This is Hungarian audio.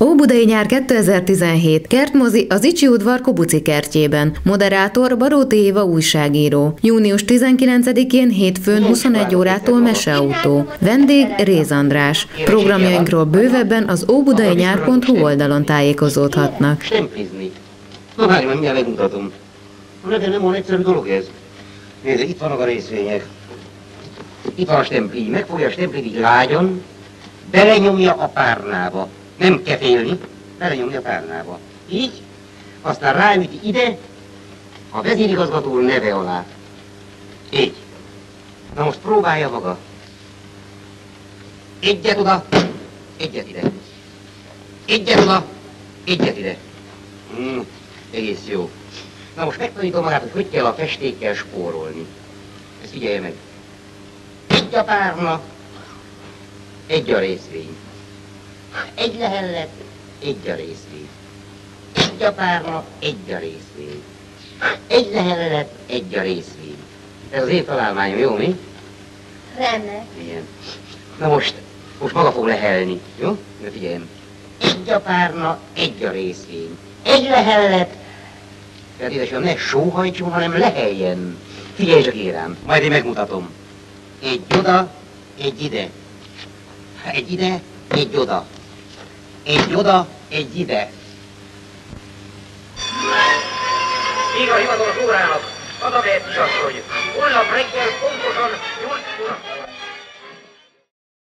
Óbudai nyár 2017. Kertmozi az Icsi udvar Kobuci kertjében. Moderátor Baróti Éva újságíró. Június 19-én hétfőn 21 órától meseautó. Vendég Réz András. Programjainkról bővebben az óbudainyár.hu oldalon tájékozódhatnak. Stemplizni. Na várj, majd mindjárt megmutatom. Na de nem olyan egyszerű dolog ez. Nézd, itt vannak a részvények. Itt van a stempli, megfogja a stemplit így lágyan, belenyomja a párnába. Nem kefélni, belenyomja a párnába. Így, aztán ráüti ide, a vezérigazgató neve alá. Így. Na most próbálja maga. Egyet oda, egyet ide. Egyet oda, egyet ide. Mm, egész jó. Na most megtanítom magát, hogy hogy kell a festékkel spórolni. Ezt figyelje meg. Egy a párna, egy a részvény. Egy lehellet, egy a részvény. Egy a párna, egy a részvény. Egy lehellet, egy a részvény. Ez az én találmányom, jó mi? Remek. Igen. Na most, most maga fog lehelni, jó? Na figyeljem. Egy a párna, egy a részvény. Egy lehellet. Tehát édesem, ne sóhajtson, hanem leheljen. Figyelj csak érám, majd én megmutatom. Egy oda, egy ide. Egy ide, egy oda. Egy oda, egy ide. Még a hivatalos órának, az a kisasszony. Holnap reggel pontosan 8 óra.